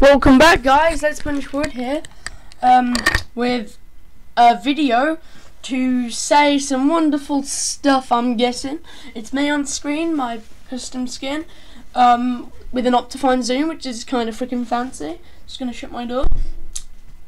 Welcome back guys, Let's Punch Wood here um, with a video to say some wonderful stuff I'm guessing. It's me on screen, my custom skin, um, with an Optifine zoom which is kind of freaking fancy. Just to shut my door.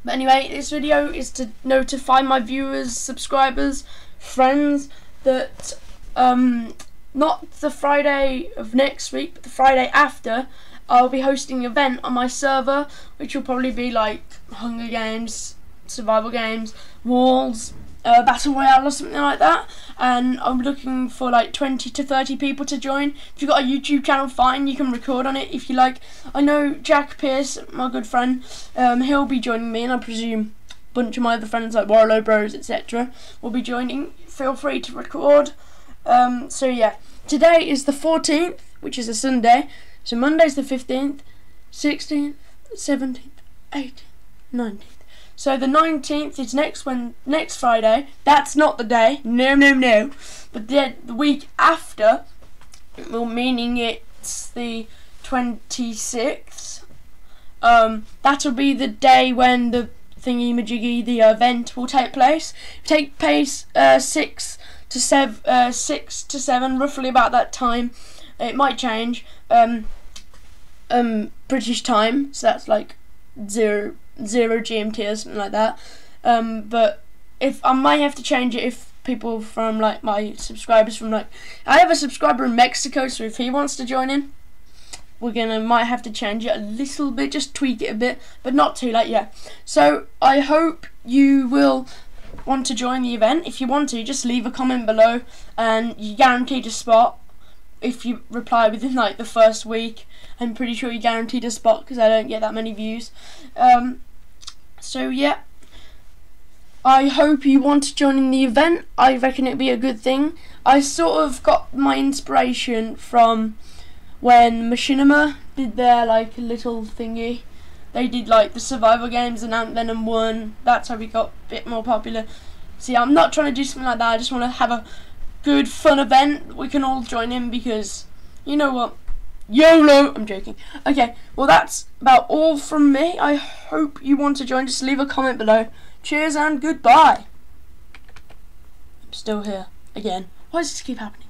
But anyway, this video is to notify my viewers, subscribers, friends that um, not the Friday of next week, but the Friday after I'll be hosting an event on my server, which will probably be like Hunger Games, survival games, walls, uh, battle royale or something like that. And I'm looking for like 20 to 30 people to join. If you've got a YouTube channel, fine, you can record on it if you like. I know Jack Pierce, my good friend, um, he'll be joining me, and I presume a bunch of my other friends like Warlow Bros, etc., will be joining. Feel free to record. Um, so yeah, today is the 14th, which is a Sunday. So Monday's the 15th, 16th, 17th, 18th, 19th. So the 19th is next when next Friday. That's not the day. No, no, no. But the, the week after, well, meaning it's the 26th. Um, that'll be the day when the thingy majiggy the event will take place. Take place uh, six to seven, uh, six to seven, roughly about that time. It might change. Um, um, British time, so that's like zero zero GMT or something like that. Um, but if I might have to change it if people from like my subscribers from like I have a subscriber in Mexico, so if he wants to join in, we're gonna might have to change it a little bit, just tweak it a bit, but not too late. Yeah. So I hope you will want to join the event. If you want to, just leave a comment below, and you guaranteed a spot if you reply within like the first week. I'm pretty sure you're guaranteed a spot because I don't get that many views. Um, so yeah, I hope you want to join in the event. I reckon it'd be a good thing. I sort of got my inspiration from when Machinima did their like little thingy. They did like the survival games and AntVenom one. That's how we got a bit more popular. See, I'm not trying to do something like that. I just want to have a good fun event we can all join in because you know what? YOLO! I'm joking. Okay well that's about all from me. I hope you want to join. Just leave a comment below. Cheers and goodbye. I'm still here again. Why does this keep happening